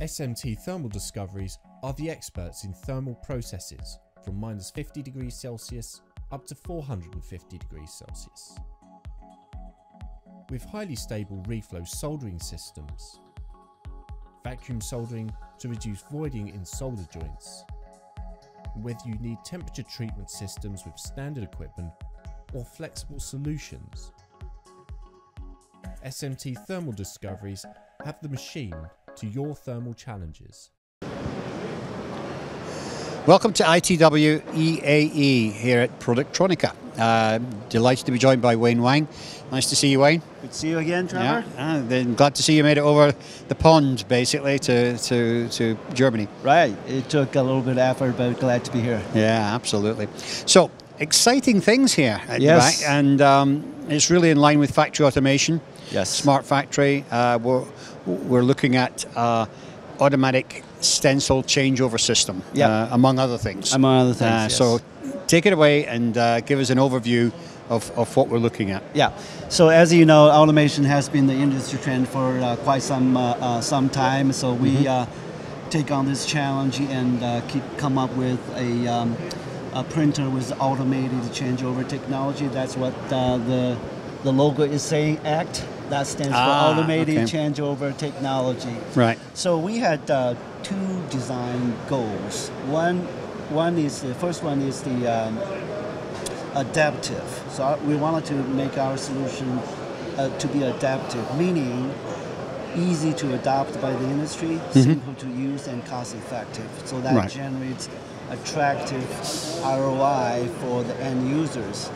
SMT Thermal Discoveries are the experts in thermal processes from minus 50 degrees Celsius up to 450 degrees Celsius. With highly stable reflow soldering systems, vacuum soldering to reduce voiding in solder joints, whether you need temperature treatment systems with standard equipment or flexible solutions, SMT Thermal Discoveries have the machine to your thermal challenges. Welcome to ITW EAE here at Productronica. Uh, delighted to be joined by Wayne Wang. Nice to see you, Wayne. Good to see you again, Trevor. Yeah, then glad to see you made it over the pond, basically, to, to, to Germany. Right. It took a little bit of effort, but glad to be here. Yeah, absolutely. So, exciting things here at yes. the back, and um, it's really in line with factory automation. Yes. Smart factory. Uh, we're, we're looking at uh, automatic stencil changeover system, Yep. uh, among other things. Among other things, Uh, yes. So take it away and uh, give us an overview of, of what we're looking at. Yeah. So as you know, automation has been the industry trend for uh, quite some some time. So we uh, take on this challenge and uh, keep come up with a, um, a printer with automated changeover technology. That's what uh, the the logo is saying. ACT. That stands Ah, for Automated okay. Changeover Technology. Right. So we had uh, two design goals. One, one is the first one is the um, adaptive. So we wanted to make our solution uh, to be adaptive, meaning easy to adopt by the industry, simple to use, and cost effective. So that Right. generates attractive ROI for the end users.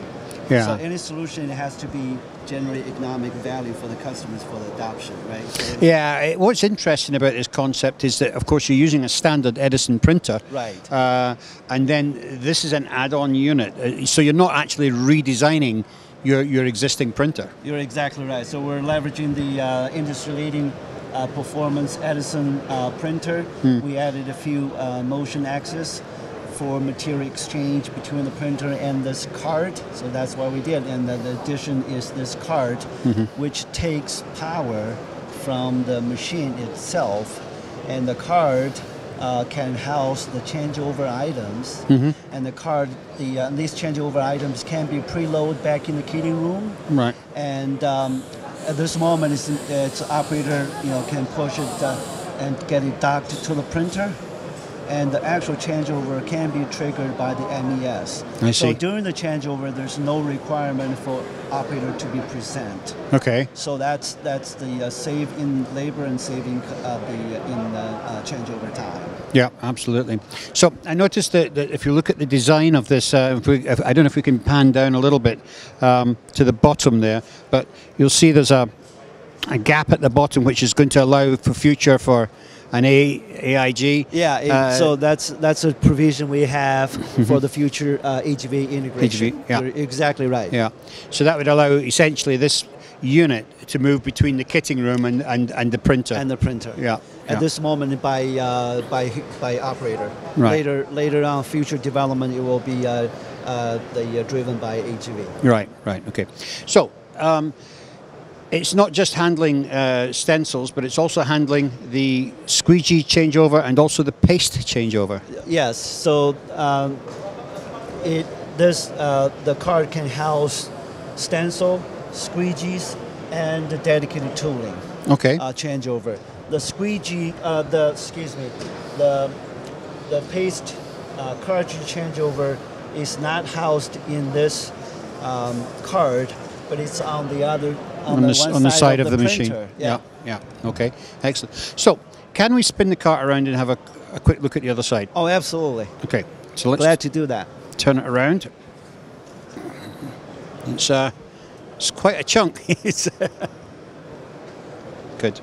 Yeah. So any solution has to be generate economic value for the customers for the adoption, right? So Yeah, what's interesting about this concept is that, of course, you're using a standard Edison printer. Right. Uh, and then this is an add on unit. Uh, So you're not actually redesigning your, your existing printer. You're exactly right. So we're leveraging the uh, industry-leading uh, performance Edison uh, printer. We added a few uh, motion axes for material exchange between the printer and this card. So that's what we did. And the, the addition is this card, which takes power from the machine itself, and the card. Uh, can house the changeover items, and the card, the uh, these changeover items can be preloaded back in the kitting room, Right. and um, at this moment, it's, it's operator you know can push it uh, and get it docked to the printer, and the actual changeover can be triggered by the MES. I see. So during the changeover, there's no requirement for operator to be present. Okay. So that's that's the uh, save in labor and saving uh, the in uh, uh, changeover time. Yeah, absolutely. So I noticed that, that if you look at the design of this, uh, if we, if, I don't know if we can pan down a little bit um, to the bottom there, but you'll see there's a, a gap at the bottom which is going to allow for future for an A, AGV. Yeah, it, Uh, so that's that's a provision we have for the future uh, AGV integration. AGV, yeah. You're exactly right. Yeah. So that would allow essentially this unit to move between the kitting room and, and, and the printer. and the printer. Yeah, At yeah. this moment, by uh, by by operator. Right. Later later on, future development, it will be uh, uh, the uh, driven by AGV. Right, right, okay. So, um, it's not just handling uh, stencils, but it's also handling the squeegee changeover and also the paste changeover. Yes. So um, it this uh, the card can house stencil, squeegees, and the dedicated tooling. Okay. uh, changeover. The squeegee, uh, the excuse me, the the paste uh, cartridge changeover is not housed in this um, card, but it's on the other on, on, the, the, on the side of the, printer. machine. Yeah. yeah, okay, excellent. So, can we spin the cart around and have a, a quick look at the other side? Oh, absolutely. Okay, so let's Glad to do that. turn it around. It's uh, it's quite a chunk. It's, Good.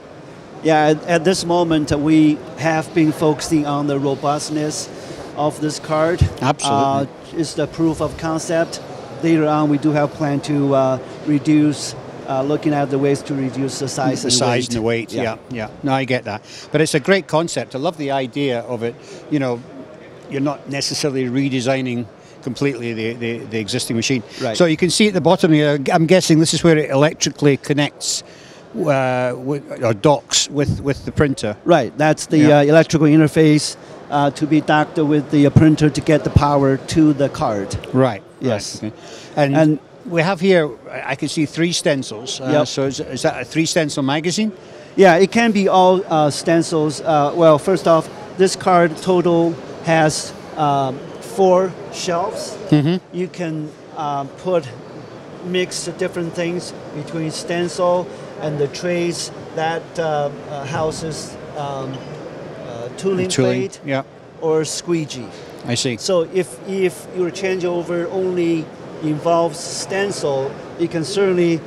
Yeah, at, at this moment, uh, we have been focusing on the robustness of this card. Absolutely. Uh, it's the proof of concept. Later on, we do have plan to uh, reduce, uh, looking at the ways to reduce the size the and size weight. and the weight. Yeah. yeah, No, I get that. But it's a great concept. I love the idea of it. You know, you're not necessarily redesigning completely the, the, the existing machine. Right. So you can see at the bottom here. I'm guessing this is where it electrically connects uh, with, or docks with, with the printer. Right, that's the Yeah. uh, electrical interface uh, to be docked with the uh, printer to get the power to the card. Right. Yes. right, okay. And, And- we have here, I can see three stencils. Uh, Yep. So is, is that a three stencil magazine? Yeah, it can be all uh, stencils. Uh, well, first off, this card total has um, four shelves. You can um, put mix different things between stencil and the trays that uh, uh, houses um, uh, tooling, Tooling. plate Yeah. or squeegee. I see. So if if your changeover only involves stencil, you can certainly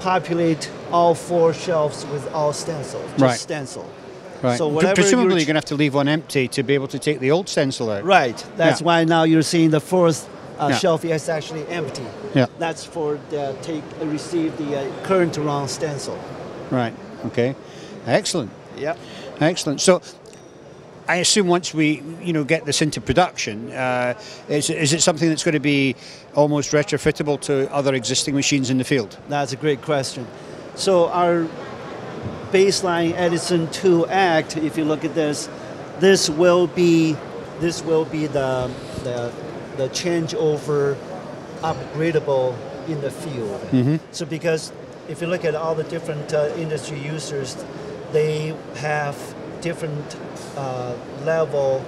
populate all four shelves with all stencils, just Right. stencil. Right. So whatever Presumably, you're you're going to have to leave one empty to be able to take the old stencil out. Right. That's Yeah. why now you're seeing the fourth uh, Yeah. shelf is actually empty. Yeah. That's for the take receive the uh, current around stencil. Right. Okay. Excellent. Yep. Excellent. So, I assume once we, you know, get this into production, uh, is, is it something that's going to be almost retrofittable to other existing machines in the field? That's a great question. So our baseline Edison 2 Act, if you look at this, this will be this will be the the, the changeover upgradable in the field. So because if you look at all the different uh, industry users, they have different uh, level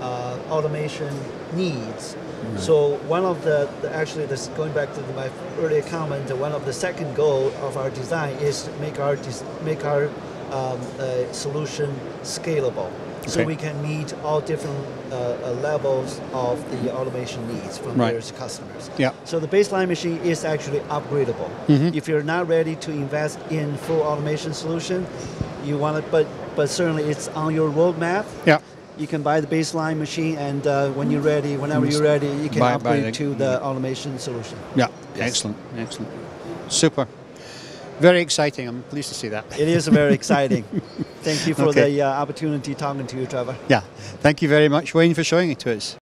uh, automation needs. So one of the, the actually this going back to the, my earlier comment, one of the second goal of our design is to make our make our um, uh, solution scalable. So we can meet all different uh, uh, levels of the automation needs from Right. various customers. Yeah. So the baseline machine is actually upgradable. Mm-hmm. If you're not ready to invest in full automation solution, you want it, but but certainly it's on your roadmap. Yeah. You can buy the baseline machine, and uh, when you're ready, whenever you're ready, you can Buy- buy upgrade the- to the automation solution. Yeah. Yes. Excellent. Excellent. Super. Very exciting. I'm pleased to see that. It is very exciting. Thank you for Okay. the uh, opportunity talking to you, Trevor. Yeah. Thank you very much, Wayne, for showing it to us.